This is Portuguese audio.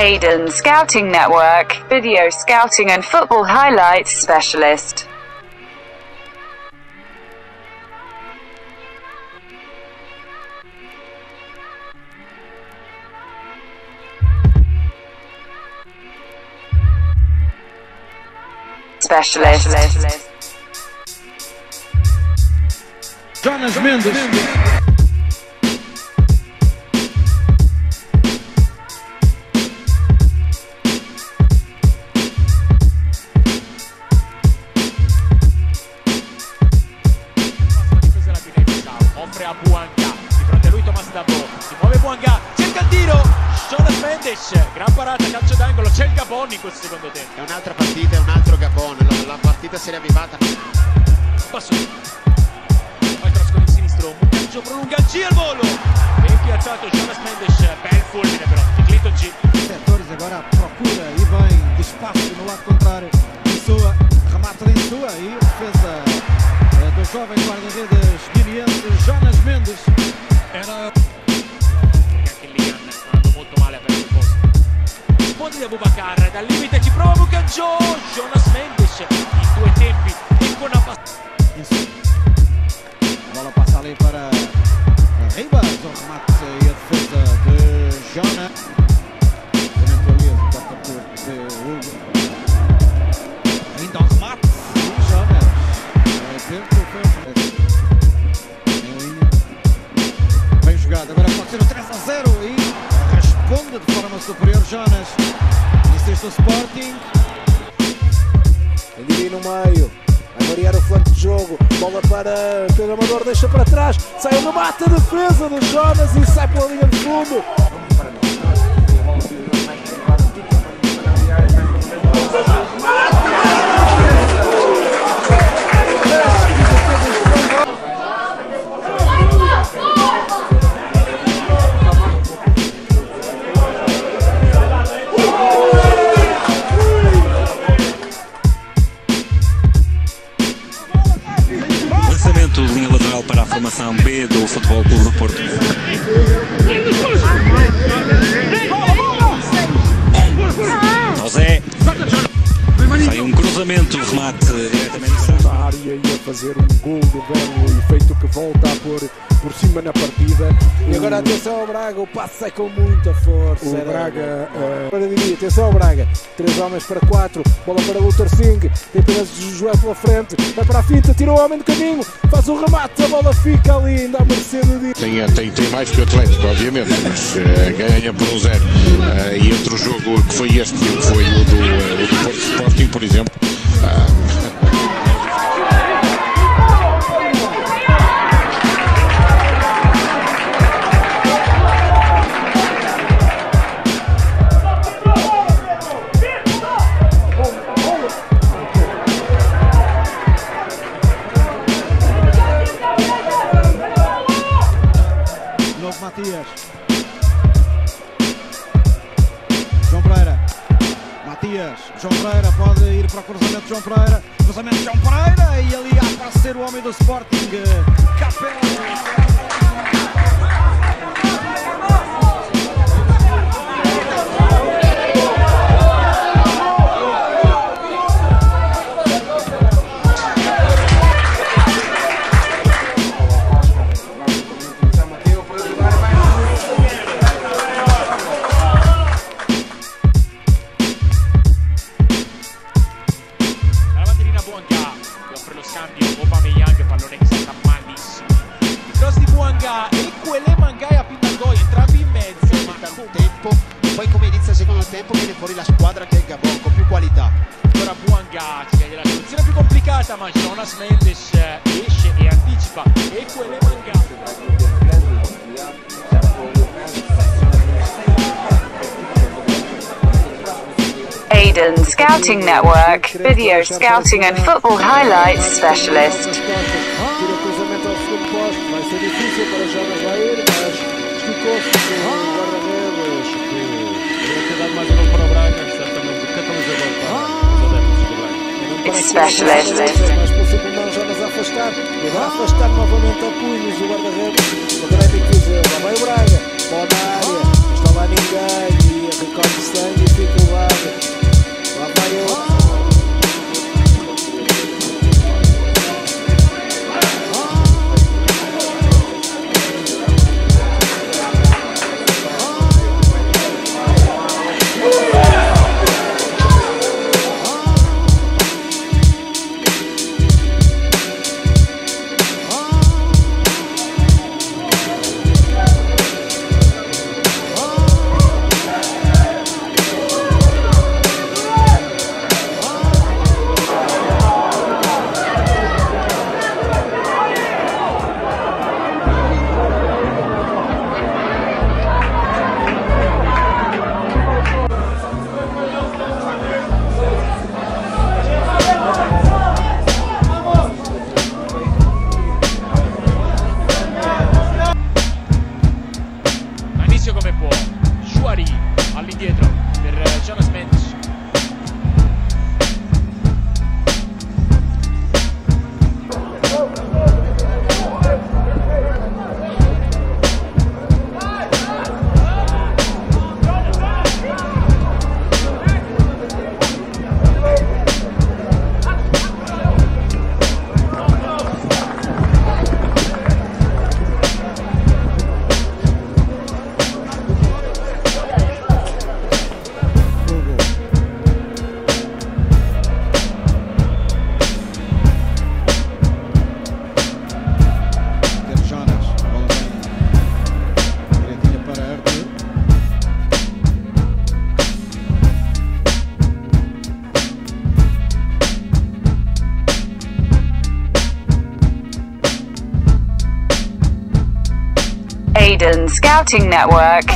Aiden Scouting Network, video scouting and football highlights specialist. Specialist. Jonas Mendes. Buanga, di fronte a lui Tomas Dabo, si muove Buanga, cerca il tiro, Jonas Mendes, gran parata, calcio d'angolo, c'è il Gabon in questo secondo tempo. È un'altra partita, è un altro Gabon, la, la partita si è riavvivata. Passo. Poi cross con il sinistro, Mucaccio prolunga il G al volo. Ben piazzato Jonas Mendes, bel fulmine però, di Clinton G. Setores agora procura e bem de espaço no lado contrário. Insua, remata de Insua e defesa do jovem guarda-redes guineense Jonas Mendes. Era Anche Ligan sta andando molto male a perdere il posto. Risponde di Abubakar, dal limite ci prova Mucaccio, Jonas Mendes, in due tempi Ali no meio. Vai variar o flanco de jogo. Bola para Pedro Amador, deixa para trás. Sai o remate, a defesa do Jonas e sai pela linha de fundo. Fazer um gol do belo efeito que volta a pôr por cima na partida. E agora atenção ao Braga, o passe sai com muita força. O Braga, eh, para Didi, atenção ao Braga. Três homens para quatro, bola para Luther Singh, tem apenas o Joel pela frente, vai para a finta, tira o homem do caminho, faz o remate, a bola fica ali, ainda a mercê do Didi. Tem, tem, tem mais que o Atlético, obviamente, mas eh, ganha por um zero. Eh, e entre o jogo que foi este e o que foi o do, eh, o do Porto Sporting, por exemplo, Matias. João Pereira. Matias. João Pereira pode ir para o cruzamento de João Pereira. Cruzamento de João Pereira e ali aparecer o homem do Sporting. eh, secondo tempo viene fuori la squadra che è il Gabon con più qualità. ancora Buanga che sceglie la soluzione più complicata ma Jonas Mendes eh, esce e anticipa e quelle Mangai Aiden Scouting Network, video scouting and football highlights specialist. Specialist. Mas pelo não, Jonas a afastar. E a afastar novamente ao punhos o guarda-redes. Scouting Network.